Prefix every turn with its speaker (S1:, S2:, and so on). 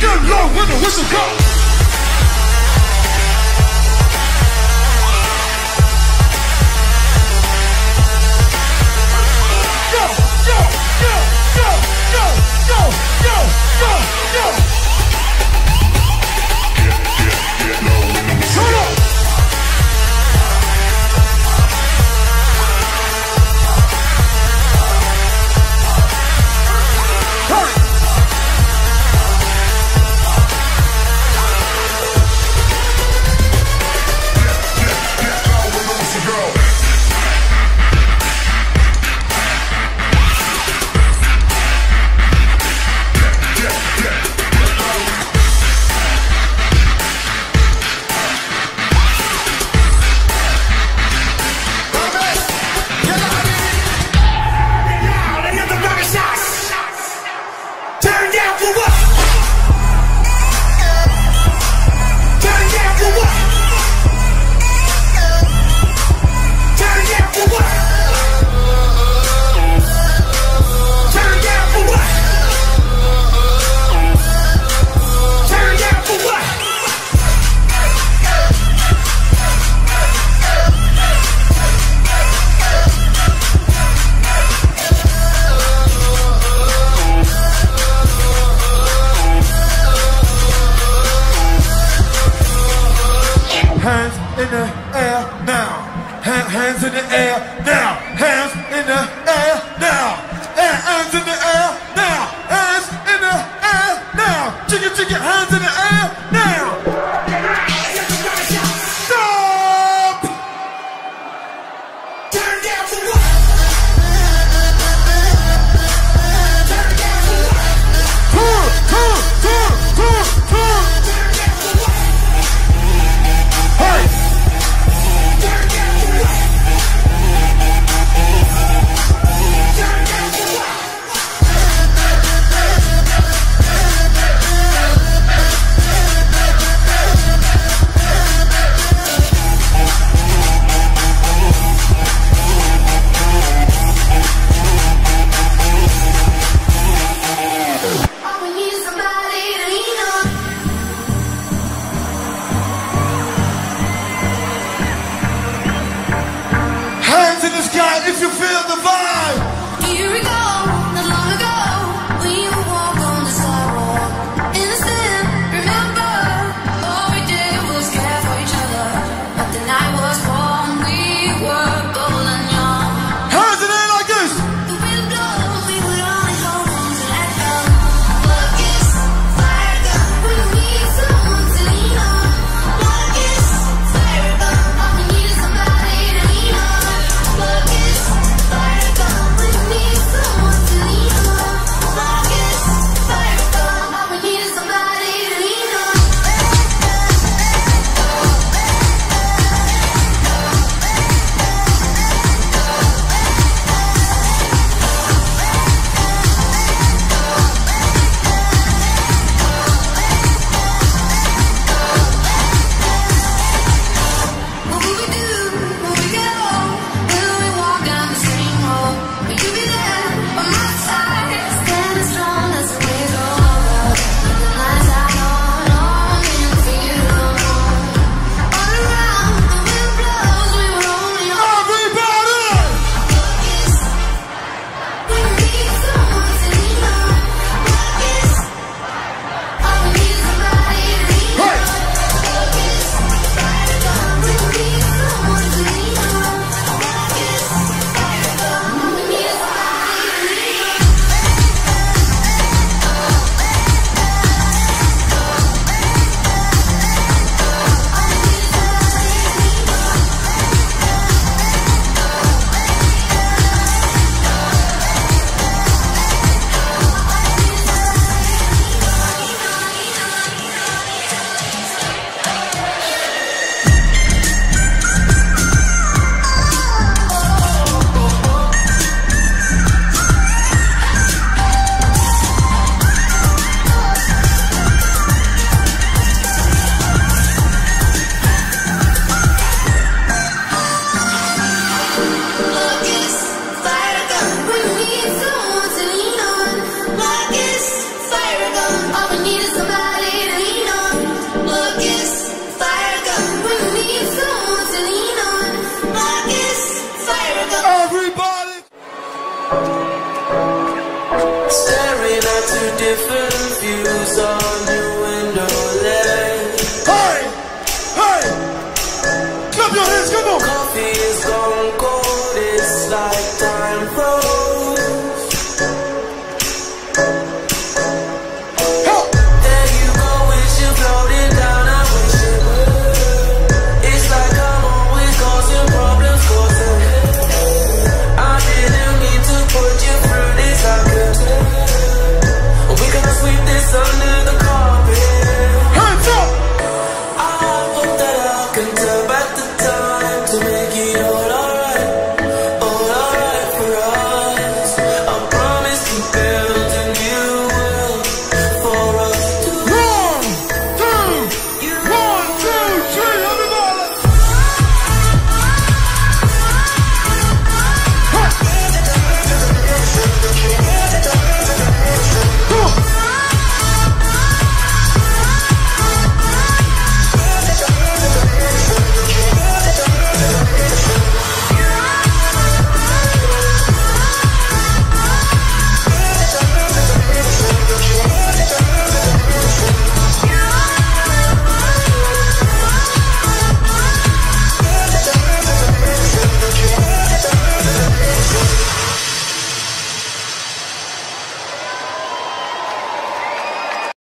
S1: Get low when the whistle go. go, go, go, go, go. in up your hands, come on.
S2: Coffee is gone cold, it's like time froze.